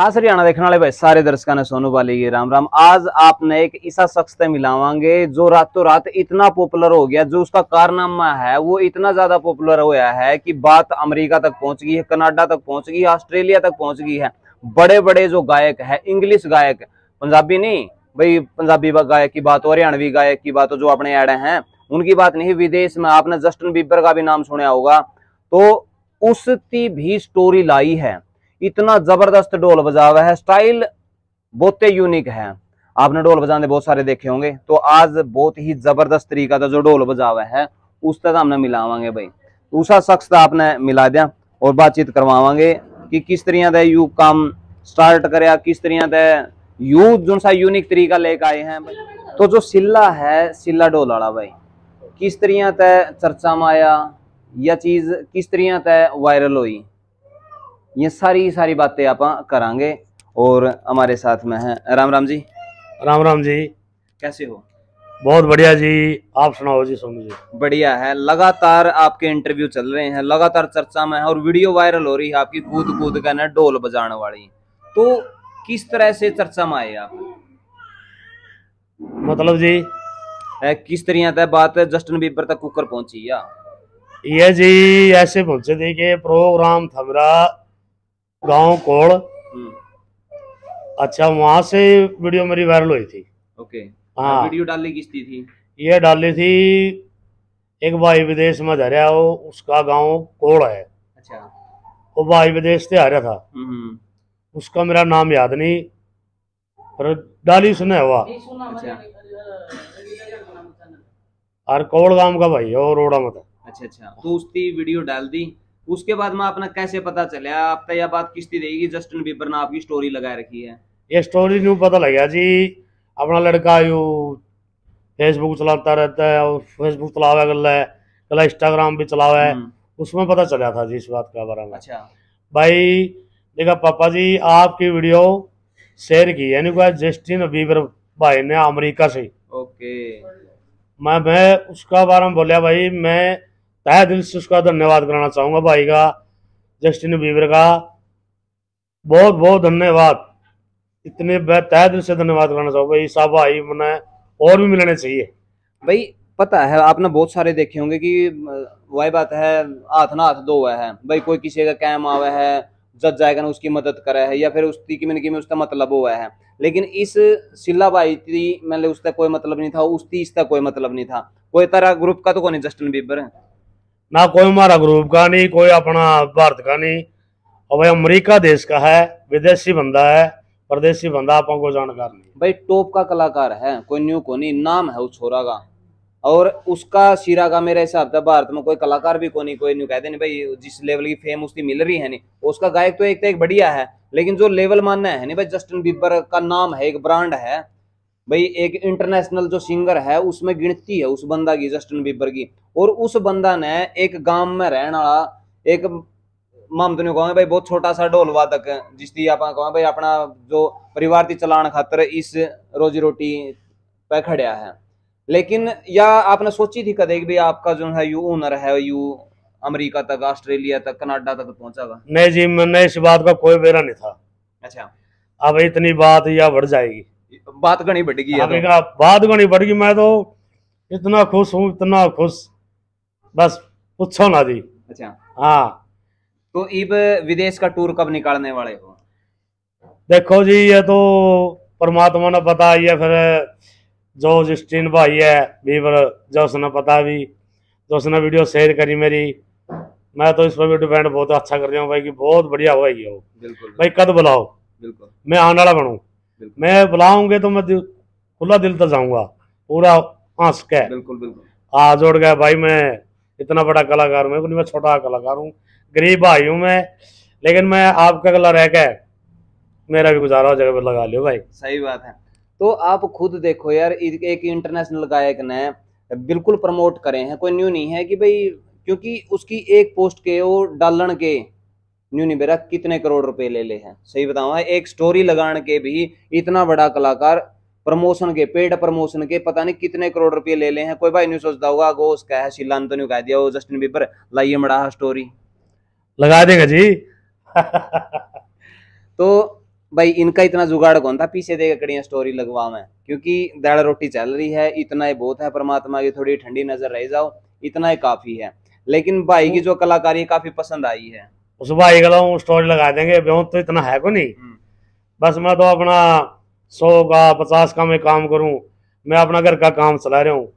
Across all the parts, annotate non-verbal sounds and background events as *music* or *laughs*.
खास हरियाणा देखने वाले भाई, सारे दर्शकों ने सोनू वाली की राम राम। आज आपने एक ऐसा शख्स से मिलावांगे जो रातों रात इतना पॉपुलर हो गया, जो उसका कारनामा है, वो इतना ज़्यादा पॉपुलर हुआ है कि बात अमेरिका तक पहुँच गई है, कनाडा तक पहुँच गई है, ऑस्ट्रेलिया तक पहुँच गई है। बड़े बड़े जो गायक है इंग्लिश गायक, पंजाबी नहीं, भाई, पंजाबी गायक की बात हो, हरियाणवी गायक की बात हो, जो अपने एड हैं, उनकी बात नहीं, विदेश में आपने जस्टिन बीबर का भी नाम सुना होगा। तो उसकी भी स्टोरी लाई है। इतना ज़बरदस्त ढोल बजावा है, स्टाइल बहुत यूनिक है। आपने ढोल बजाने बहुत सारे देखे होंगे तो आज बहुत ही ज़बरदस्त तरीका था जो ढोल बजावा है, उस तक हमने मिलावांगे भाई। दूसरा शख्स था आपने मिला दिया और बातचीत करवावांगे कि किस तरह का यू काम स्टार्ट कर किस तरह का यू जो सा यूनिक तरीका लेकर आए हैं तो जो सिल्ला है, सिल्ला ढोल वाला भाई, किस तरह तय चर्चा में आया यह चीज़ किस तरह तय वायरल हुई? ये सारी सारी बातें आप करांगे। और हमारे साथ में है राम राम जी। राम राम जी। कैसे हो? बहुत बढ़िया जी। आप सुनाओ जी सोनू जी। बढ़िया है। लगातार आपके इंटरव्यू चल रहे हैं लगातार चर्चा में है और वीडियो वायरल हो रही है आपकी कूद कूद कर ढोल बजाने वाली। तो किस तरह से चर्चा में आए आप? मतलब जी। है किस तरह तय बात जस्टिन बीबर तक कुकर पहुँची या? ये जी ऐसे पहुँचे थे कि प्रोग्राम था मेरा। गाँव कोड़ हम्म, अच्छा वहाँ से वीडियो मेरी वायरल हुई थी। ओके। हाँ। वीडियो डालने किसकी थी ये डाली थी एक भाई विदेश में जा रहा हो उसका गाँव कोड़ है। अच्छा। वो भाई विदेश से आ रहा था। हम्म। उसका मेरा नाम याद नहीं पर डाली सुने हुआ अच्छा। और कोड़ गाँव का भाई है वो रोड़ा मत अच्छा अच्छा। तो उसकी वीडियो डाल दी। उसके बाद में अपना कैसे पता चला आप तय बात किसकी देगी जस्टिन बीबर ने आपकी स्टोरी लगा रखी है। ये स्टोरी न्यू पता लग गया जी। अपना लड़का यू फेसबुक चलाता रहता है और फेसबुक चलावा कर है कला इंस्टाग्राम भी चलावा है। हम्म, उसमें पता चला था जी इस बात का बारे में। अच्छा। भाई देखा पापा जी आपकी वीडियो शेयर की यानी कि जस्टिन बीबर भाई ने अमेरिका से। ओके मैं मैं उसका बारे में बोलिया भाई मैं तहे दिल से उसका धन्यवाद करना चाहूँगा भाई का, जस्टिन बीबर का। बहुत बहुत धन्यवाद। इतने तहे दिल से धन्यवाद करना चाहूँगा। ईसा भाई मैंने और भी मिलने चाहिए। भाई, पता है, आपने बहुत सारे देखे होंगे कि वही बात है, हाथ ना हाथ दो हुआ है। भाई, कोई किसी का कैम आवे है, जज जाएगा ना, उसकी मदद करे है, या फिर उसकी की में उसका मतलब हुआ है। लेकिन इस सिल्ला भाई थी मतलब उसका कोई मतलब नहीं था उसकी इसका कोई मतलब नहीं था। कोई तरह ग्रुप का तो कोई नहीं, जस्टिन बीबर ना कोई हमारा ग्रुप का नहीं, कोई अपना भारत का नहीं। और भाई अमेरिका देश का है, विदेशी बंदा है, परदेशी बंदा आपको को जानकार नहीं। भाई, टॉप का कलाकार है, कोई न्यू को नहीं, नाम है उस छोरा का। और उसका सिरा का मेरे हिसाब से भारत में कोई कलाकार भी को नहीं, कोई न्यू कहते नहीं भाई, जिस लेवल की फेम उसकी मिल रही है नहीं। उसका गायक तो एक तो एक बढ़िया है, लेकिन जो लेवल मानना है नहीं भाई जस्टिन बीबर का नाम है, एक ब्रांड है। भाई, एक इंटरनेशनल जो सिंगर है, उसमें गिनती है उस बंदा की जस्टिन बीबर की। और उस बंदा ने एक गाँव में रहने वाला एक माम तो नहीं भाई बहुत छोटा सा ढोल वादक जिसकी आप कहो भाई अपना जो परिवार की चलान खातर इस रोजी रोटी पे खड़िया है। लेकिन या आपने सोची थी कदे भाई आपका जो है यू हुनर है यू अमेरिका तक ऑस्ट्रेलिया तक कनाडा तक पहुंचागा नहीं जी मैंने इस बात का कोई बेरा नहीं था। अच्छा। अब इतनी बात या बढ़ जाएगी। बात घनी बढ़ गई तो। बात नहीं बढ़ गई मैं तो इतना खुश हूँ इतना खुश। बस पूछो ना जी। अच्छा। हाँ। तो इब विदेश का टूर कब निकालने वाले हो? देखो जी ये तो परमात्मा ने पता ही है फिर जो जस्टिन भाई है बीबर जो उसने पता भी। जो उसने वीडियो शेयर करी मेरी। मैं तो इस पर भी डिपेंड बहुत अच्छा कर रहा हूँ भाई कि बहुत बढ़िया होएगी वो। बिल्कुल। भाई कद बुलाओ। बिल्कुल। मैं आने वाला बनूँ। मैं बुलाऊँगे तो मैं खुला दिल तो जाऊँगा। पूरा हंस के। बिल्कुल बिल्कुल। हाथ जोड़ गया भाई मैं इतना बड़ा कलाकार हूँ, मैं छोटा कलाकार हूँ, गरीब भाई हूँ मैं, लेकिन मैं आपका गला रह के मेरा भी गुजारा हो, जगह पे लगा लियो भाई। सही बात है। तो आप खुद देखो यार एक इंटरनेशनल गायक ने बिल्कुल प्रमोट करे हैं, कोई न्यू नहीं है कि भाई, क्योंकि उसकी एक पोस्ट के वो डालन के न्यू नहीं बेरा, कितने करोड़ रुपए ले ले हैं। सही बताऊँ, एक स्टोरी लगाने के भी इतना बड़ा कलाकार प्रमोशन के पेड प्रमोशन के पता नहीं कितने करोड़ रुपए ले ले हैं। कोई भाई नहीं सोचता होगा गो उसका है शिलान तो नहीं कह दिया वो जस्टिन बीबर लाइए मड़ा स्टोरी लगा देगा जी। *laughs* तो भाई इनका इतना जुगाड़ कौन था? पीछे देगा कड़िया स्टोरी लगवा में क्योंकि दाल रोटी चल रही है इतना ही बहुत है परमात्मा की थोड़ी ठंडी नज़र रह जाओ इतना ही काफ़ी है। लेकिन भाई की जो कलाकारी काफ़ी पसंद आई है। उस भाई का स्टोरी लगा देंगे तो इतना है को नहीं। हम्म, बस मैं तो अपना सौ का पचास का मैं काम करूँ मैं अपना घर का काम चला रहा हूँ।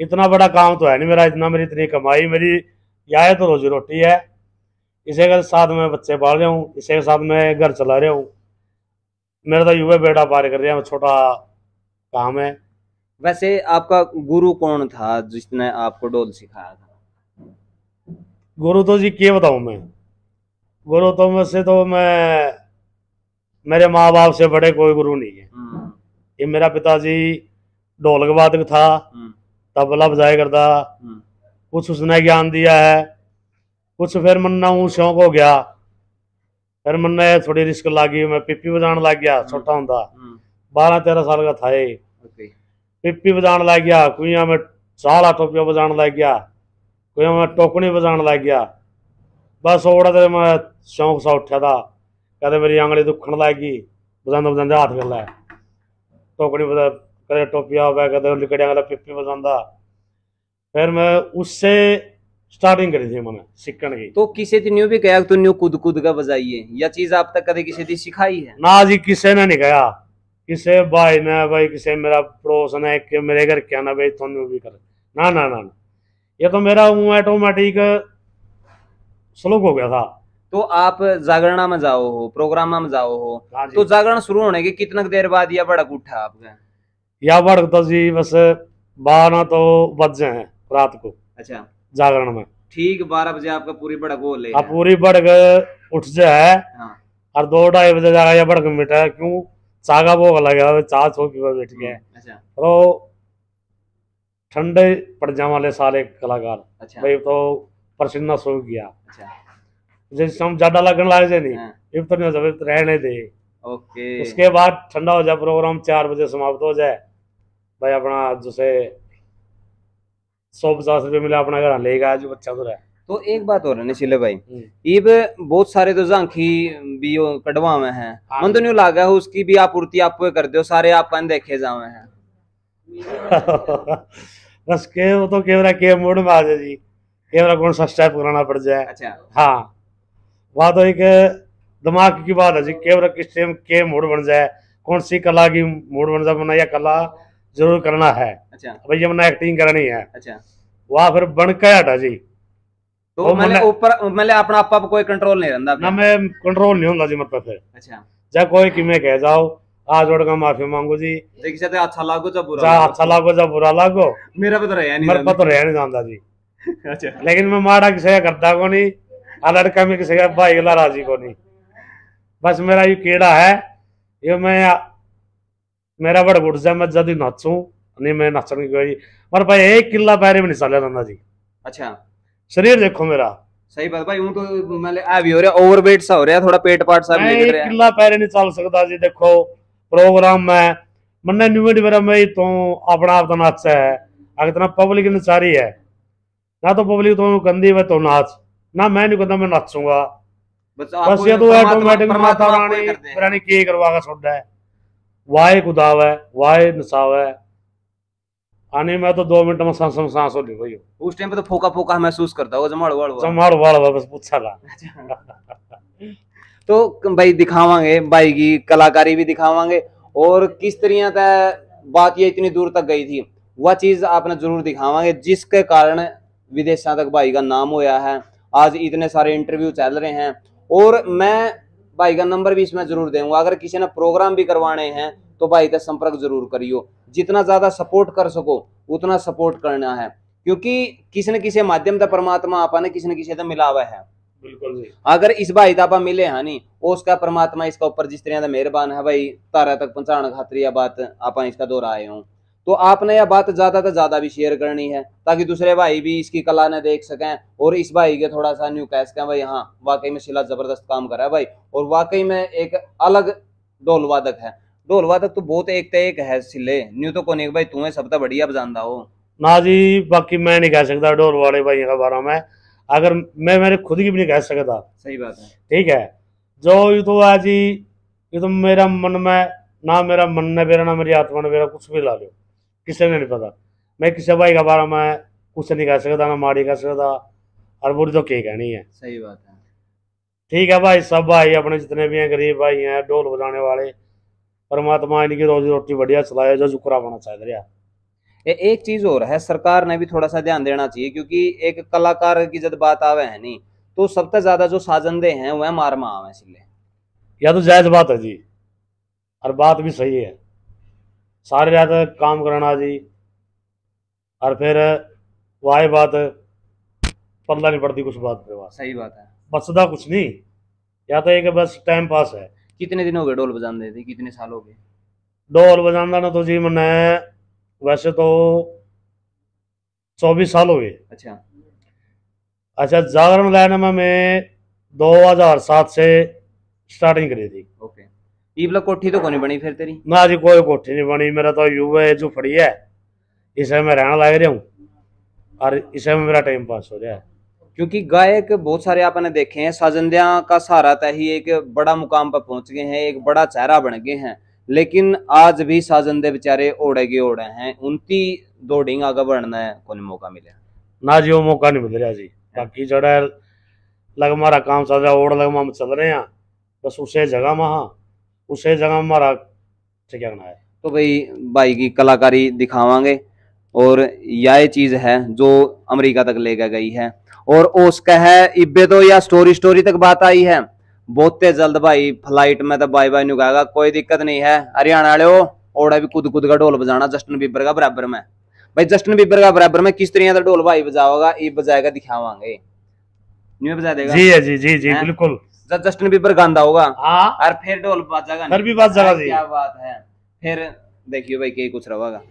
इतना बड़ा काम तो है नहीं मेरा इतना मेरी इतनी कमाई मेरी यह तो रोजी रोटी है। इसी के साथ मैं बच्चे पाल रहा हूँ इसी के साथ मैं घर चला रहा हूँ। मेरा तो युवा बेटा पार कर रहा हूँ छोटा काम है। वैसे आपका गुरु कौन था जिसने आपको डोल सिखाया था? गुरु तो जी क्या बताऊँ मैं? गुरु तो वैसे तो मैं मेरे माँ बाप से बड़े कोई गुरु नहीं है। हम्म, ये मेरा पिताजी ढोलक वादक था हम्म, तबला बजाया करता। हम्म, कुछ उसने ज्ञान दिया है कुछ फिर मन ना शौक हो गया। फिर मन ने थोड़ी रिस्क लागी मैं पिप्पी बजाने लग गया छोटा हम्म, बारह तेरह साल का था ये। पिप्पी बजाने लग गया कुइया में साला टोपिया बजाने लग गया कुइया में टोकनी बजाने लग गया। बस ओड़ा तेरे मैं शौक सा उठा था। कहते मेरी आंगली दुखन लग गई बजांदा बजांदा हाथ कर लै टोकनी बजा कदे टोपिया हो गया कदे लिकड़िया गला पिप्पी बजांदा फिर मैं उससे स्टार्टिंग करी थी मैंने सीखने की तो किसी ने भी कहा तू न्यू कूद कूद का बजाइए या चीज़ आप तक कभी किसी ने सिखाई है ना जी किसी ने नहीं कहा किसी भाई ने भाई किसी मेरा पड़ोस ने कि मेरे घर क्या ना भाई तुम भी कर ना ना ना ना। ये तो मेरा ऑटोमेटिक स्लोक हो गया था तो आप जागरणा में जाओ हो प्रोग्राम में जाओ हो हाँ तो जागरण शुरू होने के कितना देर बाद या बड़क उठा आपका? या बढ़ तो जी बस बारह तो बज हैं रात को अच्छा। जागरण में। ठीक बारह बजे आपका पूरी बड़क वो ले पूरी गए उठ जाए हाँ और दो ढाई बजे जाएगा या बढ़ के मिटा क्यों? चागा भोग लगा चाह छो पीवा बैठ गया। अच्छा। तो ठंडे पड़ जाने वाले सारे कलाकार। अच्छा। भाई तो पसीना सूख गया। अच्छा। जैसे हम ज़्यादा लगने लग जाए नहीं हाँ, इब तो नहीं हो जाए तो रहने दे। ओके। उसके बाद ठंडा हो जाए प्रोग्राम चार बजे समाप्त हो जाए भाई अपना जैसे सौ पचास रुपये मिले अपना घर ले गया जो बच्चा तो रहे। तो एक बात और है निशिले भाई। हम्म। इब बहुत सारे तो झांकी भी वो कटवा में हैं। हाँ। मन तो नहीं लागा है उसकी भी आपूर्ति आप कर दो सारे आप देखे जावे हैं। *laughs* बस के वो तो कैमरा के मूड में आ जाए जी। कैमरा कौन सा स्टेप कराना पड़ जाए। अच्छा। हाँ। वहाँ तो एक दिमाग की बात है जी कैमरा किस टाइम के मूड बन जाए कौन सी कला की मूड बन जाए यह कला ज़रूर करना है। अच्छा। भाई ये एक्टिंग करनी है। अच्छा। वहाँ फिर बन के हटा जी। तो मैंने मैंने- ऊपर मैंने अपना आपा कोई कंट्रोल नहीं रहता ना मैं कंट्रोल नहीं होगा जी मेरे पे फिर। अच्छा। जब कोई कि मैं कह जाओ आज जोड़ का माफ़ी मांगू जी। देखिए अच्छा लागो चाहे बुरा लागो। अच्छा लागो जा बुरा लागो। मेरा पे तो रहा नहीं मेरे पे तो रह नहीं जाता जी। *laughs* अच्छा। लेकिन मैं माड़ा किसी करता को नहीं में का भाई गला राज़ी को नहीं। बस मेरा ये कीड़ा है ये मैं मेरा बड़ गुट से मैं जल्दी नाचूं नहीं मैं नाचने की कोई पर भाई एक किला पैरे में चले जाता जी। अच्छा। शरीर देखो मेरा। सही बात भाई हूँ तो मैंने आ भी हो रहा ओवरवेट सा हो रहा थोड़ा पेट पाट सा मैं एक किला पैरे नहीं चल सकता जी देखो प्रोग्राम में मन्ने न्यूमिट मेरा मैं तो अपना आप तो नाचा है अगर इतना पब्लिक नचारी है। ना तो पब्लिक तो कंदी में तो नाच। ना मैं नहीं कहता मैं नाचूँगा। बस ये तो ऑटोमेटिक माता रानी रानी की का छोड़ा है। वाहे कुदाव है वाहे नसाव है। आने में तो दो मिनट में सांस में सांस हो ली भाई। उस टाइम पे तो फोका फोका महसूस करता होगा जमाड़ वड़। जमाड़ वाड़ बस पूछा था *laughs* तो भाई दिखावांगे भाई की कलाकारी भी दिखावांगे। और किस तरह तक बात ये इतनी दूर तक गई थी वह चीज़ आपने ज़रूर दिखावांगे जिसके कारण विदेशों तक भाई का नाम होया है। आज इतने सारे इंटरव्यू चल रहे हैं। और मैं भाई का नंबर भी इसमें ज़रूर दूँगा। अगर किसी ने प्रोग्राम भी करवाने हैं तो भाई का संपर्क ज़रूर करियो। जितना ज़्यादा सपोर्ट कर सको उतना सपोर्ट करना है। क्योंकि किसी न किसी माध्यम तक परमात्मा आपा ने किसी न किसी तक मिलावा है। बिल्कुल अगर इस भाई तापा मिले है नी उसका परमात्मा इसका ऊपर जिस तरह का मेहरबान है भाई तारा तक पहुँचाने खातिर यह बात आप इसका दोहराए हूँ। तो आपने यह बात ज़्यादा से ज़्यादा भी शेयर करनी है ताकि दूसरे भाई भी इसकी कला ने देख सकें और इस भाई के थोड़ा सा न्यू कह सकें भाई हाँ वाकई में शिला ज़बरदस्त काम कर रहा है भाई। और वाकई में एक अलग ढोल वादक है। ढोल वादक तो बहुत एक ते एक है सिले न्यू तो कोने भाई तुम्हें सब तो बढ़िया बजांदा हो। ना जी बाकी मैं नहीं कह सकता डोर वाले भाई के बारे में। अगर मैं मेरे खुद की भी नहीं कह सकता सही बात है। ठीक है? जो ये तो है जी ये तो मेरा मन में ना मेरा मन ने मेरा ना मेरी आत्मा ने मेरा कुछ भी ला लो ने नहीं पता। मैं किसी भाई का बारे में कुछ नहीं कह सकता ना माड़ी कह सकता और बुरी तो क्या कहनी है। सही बात है। ठीक है भाई सब भाई अपने जितने भी हैं गरीब भाई हैं ढोल बजाने वाले परमात्मा इनकी रोजी रोटी बढ़िया चलाए जो जुकरा होना चाहिए दरिया एक चीज़ और है सरकार ने भी थोड़ा सा ध्यान देना चाहिए क्योंकि एक कलाकार की जब बात आवे है नहीं तो सबसे ज़्यादा जो साजंदे हैं वह मार में आवे इसलिए या तो जायज़ बात है जी और बात भी सही है। सारे रात काम करना जी। और फिर वाह बात पल्ला नहीं पड़ती कुछ बात पे बात सही बात है। बसदा कुछ नहीं। या तो एक बस टाइम पास है। कितने दिन हो गए ढोल बजाते थे कितने साल हो गए? ढोल बजाना ना तो जी मैंने वैसे तो चौबीस साल हो गए। अच्छा। अच्छा जागरण लाइन में मैं 2007 से स्टार्टिंग करी थी। ओके ईबला कोठी तो कोनी बनी फिर तेरी ना जी कोई कोठी नहीं बनी मेरा तो युवा है जो फड़ी है इसे मैं रहना लग रहा हूँ और इसे में मेरा टाइम पास हो रहा है क्योंकि गायक बहुत सारे आपने देखे हैं साजंदिया का सहारा तय ही एक बड़ा मुकाम पर पहुँच गए हैं एक बड़ा चेहरा बन गए हैं लेकिन आज भी साजंदे बेचारे ओढ़े के ओढ़े हैं उनकी दो डिंग आगे बढ़ना है कोई मौका मिले ना जी वो मौका नहीं मिल रहा जी बाकी जड़ा लग हमारा काम चल रहा है ओढ़ लग हम चल रहे हैं बस उसे जगह में हाँ उसे जगह हमारा ठिकाना है। तो भाई भाई की कलाकारी दिखावांगे और यह चीज़ है जो अमेरिका तक लेकर गई है। और उसका है इब्बे तो या स्टोरी स्टोरी तक बात आई है। बहुते जल्द भाई फ़्लाइट में तो बाय बाय नु कहेगा कोई दिक्कत नहीं है। हरियाणा वाले ओड़ा भी कूद कुद का ढोल बजाना जस्टिन बीबर का बराबर में। भाई जस्टिन बीबर का बराबर में किस तरह का ढोल भाई बजाओगा ये बजाएगा दिखावांगे। न्यू बजा देगा। जी जी जी जी बिल्कुल। जस्टिन बीबर गांधा होगा हाँ। और फिर ढोल बाजा फिर भी बात जगह क्या बात है। फिर देखियो भाई के कुछ रहेगा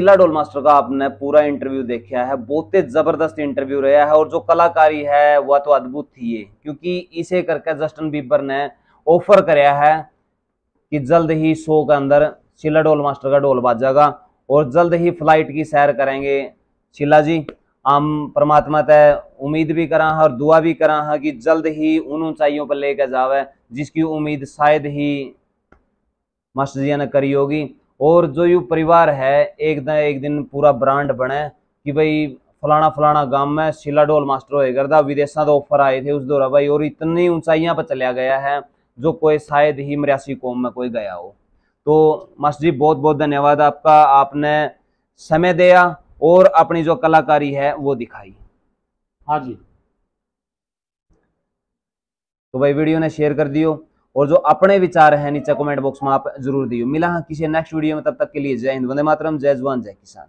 तो डोल मास्टर का आपने पूरा इंटरव्यू देखा है, बहुत ही ज़बरदस्त इंटरव्यू रहा है और जो कलाकारी है, वह तो अद्भुत थी क्योंकि इसे करके जस्टिन बीबर ने ऑफ़र कराया है कि जल्द ही शो के अंदर शिला डोल मास्टर का डोल बाजेगा और जल्द ही फ़्लाइट की सैर करेंगे। शिला जी, हम परमात्मा तय उम्मीद भी करा है और दुआ भी करा है कि जल्द ही उन ऊंचाइयों पर लेकर जावे, जिसकी उम्मीद शायद ही मास्टर जी ने करी होगी। और जो यू परिवार है एक दिन एक दिन पूरा ब्रांड बने कि भाई फलाना फलाना गाँव में शिला डोल मास्टर होए करदा विदेशा तो ऑफ़र आए थे उस दौरा भाई और इतनी ऊंचाइयाँ पर चलिया गया है जो कोई शायद ही मरियासी कौम में कोई गया हो। तो मास्टर जी बहुत बहुत धन्यवाद आपका आपने समय दिया और अपनी जो कलाकारी है वो दिखाई। हाँ जी। तो भाई वीडियो ने शेयर कर दियो। और जो अपने विचार है नीचे कमेंट बॉक्स में आप ज़रूर दियो। मिला हाँ किसी नेक्स्ट वीडियो में, तब तक के लिए जय हिंद, वंदे मातरम, जय जवान जय किसान।